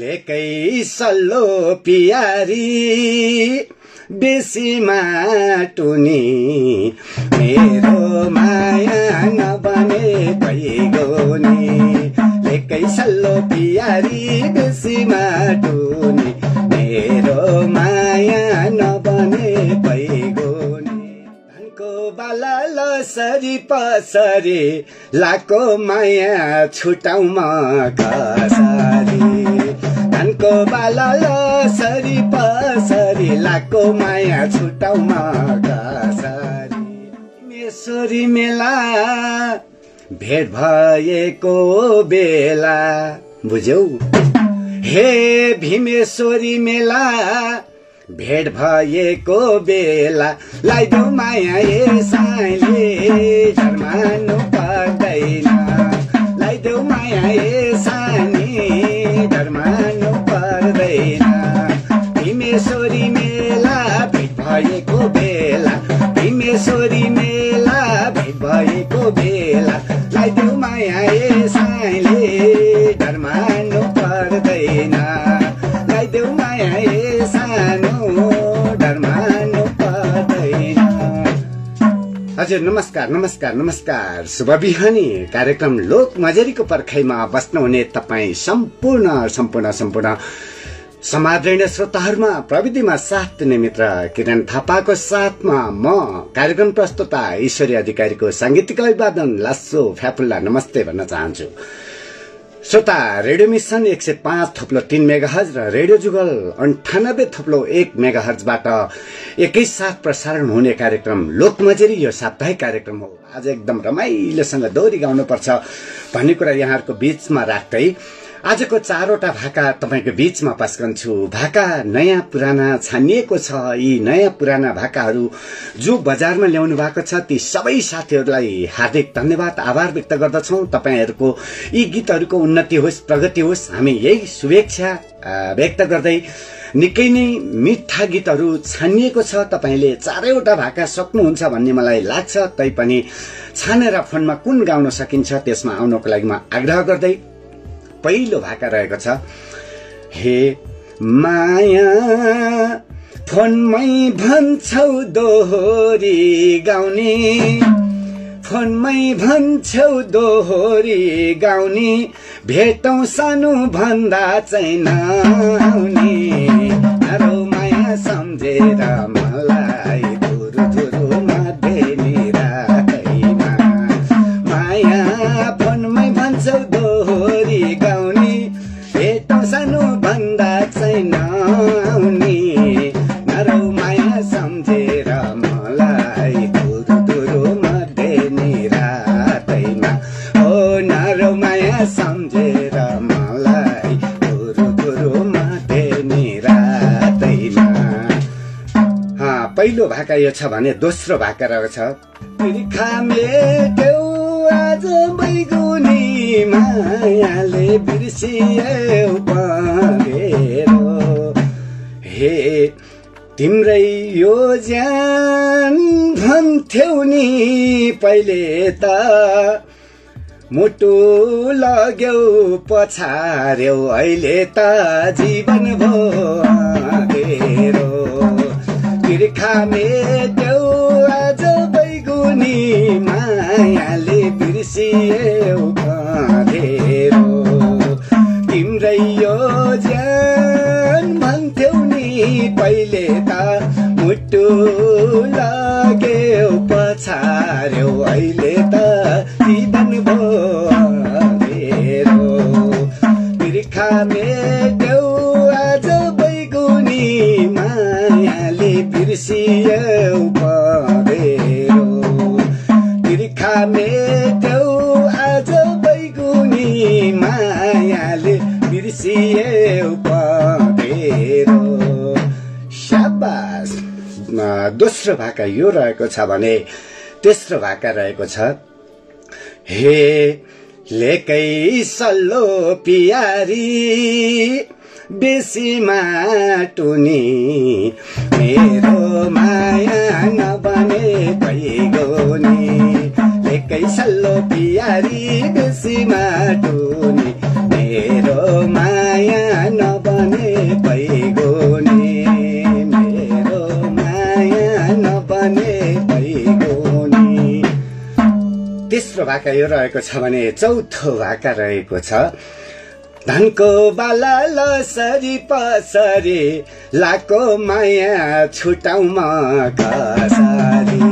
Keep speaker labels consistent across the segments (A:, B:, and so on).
A: लेकै सल्लो पियारी बेसी माटुनी मेरो माया नबने भइगयो लेकै सल्लो पियारी बेसी माटुनी मेरो माया नबने भइगयो धनको बाला लसरी पसरी लाको माया छुटाउमा कसरी धनको बाला लसरी पसरी लाको माया छुटाउमा कसरी मेला भेट भएको बेला बुझ्यौ? हे भीमेश्वरी मेला भेट भएको बेला लाइदेऊ माया ए साइले हजुर नमस्कार नमस्कार नमस्कार। शुभ बिहानी। कार्यक्रम लोक मजरीको पर्खाइमा बस्नुहुने तपाईँ सम्पूर्ण सम्पूर्ण सम्पूर्ण समादरणीय श्रोताहरूमा प्रविधिमा साथ दिने मित्र किरण थापाको साथमा म कार्यक्रम प्रस्तुता ईश्वरी अधिकारीको साङ्गीतिक अभिवादन लासो फ्याफुल्ला नमस्ते भन्न चाहन्छु। श्रोता रेडियो मिसन एक सय पाँच थप्लो तीन मेगाहज र रेडियो जुगल अन्ठानब्बे थप्लो एक मेगाहजबाट एकैसाथ प्रसारण हुने कार्यक्रम लोकमजरी यो साप्ताहिक कार्यक्रम हो। आज एकदम रमाइलोसँग दोहोरी गाउनुपर्छ भन्ने कुरा यहाँहरूको बीचमा राख्दै आजको चारवटा भाका तपाईँको बीचमा पस्कन्छु। भाका नयाँ पुराना छानिएको छ। यी नयाँ पुराना भाकाहरू जो बजारमा ल्याउनु भएको छ ती सबै साथीहरूलाई हार्दिक धन्यवाद आभार व्यक्त गर्दछौ। तपाईँहरूको यी गीतहरूको उन्नति होस् प्रगति होस्। हामी यही शुभेच्छा व्यक्त गर्दै निकै नै मिठा गीतहरू छानिएको छ। तपाईँले चारैवटा भाका सक्नुहुन्छ भन्ने मलाई लाग्छ। तैपनि छानेर फोनमा कुन गाउन सकिन्छ त्यसमा आउनको लागि म आग्रह गर्दै पहिलो भाका रहेको छ हे माया फोनमै भन्छौ दोहोरी गाउने फोनमै भन्छौ दोहोरी गाउने भेटौँ सानो भन्दा चाहिँ नआउने सम्झेर मलाई धुरु धुरुमा देनी रातैमा पहिलो भाका यो छ भने दोस्रो भाका रहेको छ आज बैगुनी मायाले बिर्सियौ परेरो हे तिम्रै यो ज्यान भन्थ्यौ नि पहिले त मुटु लग्यौ पछार्यौ अहिले त जीवन भो तिर्खा मेट्यौ आज बैगुनी मायाले बिर्सियौ घेरो तिम्रै यो ज्यान भन्थ्यौ नि पहिले त मुटु लाग्यौ पछार्यौ अहिले जीवन भो तिर्खा मेट्यौ आज बैगुनी मायाले बिर्सियौ परेरो। तिर्खा मेट्यौ आज बैगुनी मायाले बिर्सियौ परेरो। साबास दोस्रो भाका यो रहेको छ भने तेस्रो भाका रहेको छ हे लेकै सल्लो पियारी बेसी माटुनी मेरो माया नबने भइगयो नि लेकै सल्लो पियारी बेसी माटुनी तेस्रो भाका यो रहेको छ भने चौथो भाका रहेको छ। धनको बाला लसरी पसरी लाको माया छुटाउमा कसरी?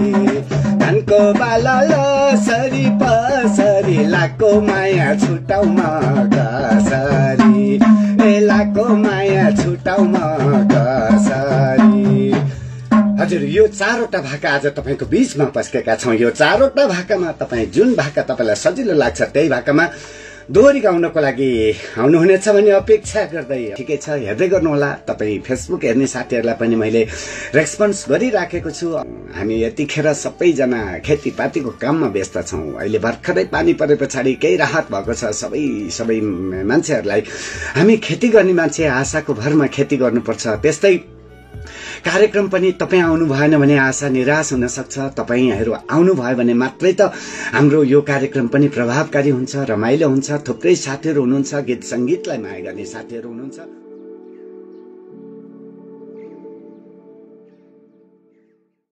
A: धनको बाला लसरी पसरी लाको माया छुटाउमा कसरी? ए लाको माया छुटाउमा कसरी? हजुर यो चारवटा भाका आज तपाईँको बिचमा पस्केका छौँ। यो चारवटा भाकामा तपाईँ जुन भाका तपाईँलाई सजिलो लाग्छ त्यही भाकामा दोहोरी गाउनको लागि आउनुहुनेछ भन्ने अपेक्षा गर्दै ठिकै छ। हेर्दै गर्नुहोला तपाईँ फेसबुक हेर्ने साथीहरूलाई पनि मैले रेस्पोन्स गरिराखेको छु। हामी यतिखेर सबैजना खेतीपातीको काममा व्यस्त छौँ। अहिले भर्खरै पानी परे पछाडि केही राहत भएको छ। सबै सबै मान्छेहरूलाई हामी खेती गर्ने मान्छे आशाको भरमा खेती गर्नुपर्छ। त्यस्तै कार्यक्रम पनि तपाईँ आउनु भएन भने आशा निराश हुन सक्छ। तपाईँहरू आउनुभयो भने मात्रै त हाम्रो यो कार्यक्रम पनि प्रभावकारी हुन्छ रमाइलो हुन्छ थुप्रै साथीहरू हुनुहुन्छ गीत सङ्गीतलाई माया गर्ने साथीहरू हुनुहुन्छ।